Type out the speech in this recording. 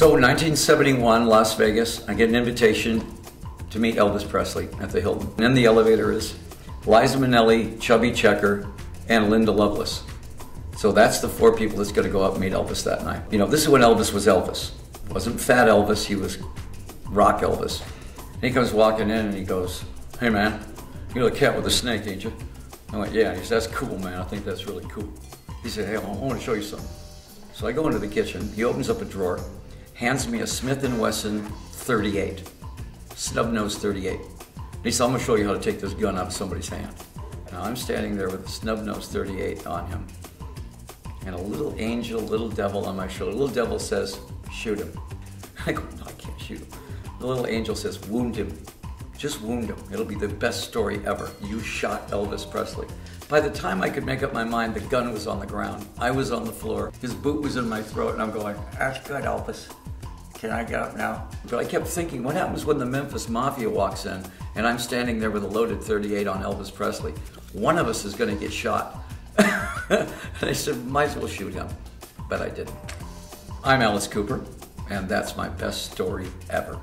So 1971, Las Vegas, I get an invitation to meet Elvis Presley at the Hilton. And in the elevator is Liza Minnelli, Chubby Checker, and Linda Lovelace. So that's the four people that's going to go up and meet Elvis that night. You know, this is when Elvis was Elvis. Wasn't fat Elvis, he was rock Elvis. And he comes walking in and he goes, Hey man, you're the cat with the snake, ain't you? I went, Yeah. He said, That's cool, man. I think that's really cool. He said, Hey, I want to show you something. So I go into the kitchen. He opens up a drawer, hands me a Smith & Wesson 38, snub nose 38. And he said, I'm gonna show you how to take this gun out of somebody's hand. Now I'm standing there with a snub nose 38 on him, and a little angel, little devil on my shoulder. Little devil says, shoot him. I go, no, I can't shoot him. The little angel says, wound him. Just wound him. It'll be the best story ever. You shot Elvis Presley. By the time I could make up my mind, the gun was on the ground. I was on the floor. His boot was in my throat, and I'm going, that's good, Elvis. Can I get up now? But I kept thinking, what happens when the Memphis Mafia walks in and I'm standing there with a loaded 38 on Elvis Presley? One of us is going to get shot. and I said, might as well shoot him. But I didn't. I'm Alice Cooper, and that's my best story ever.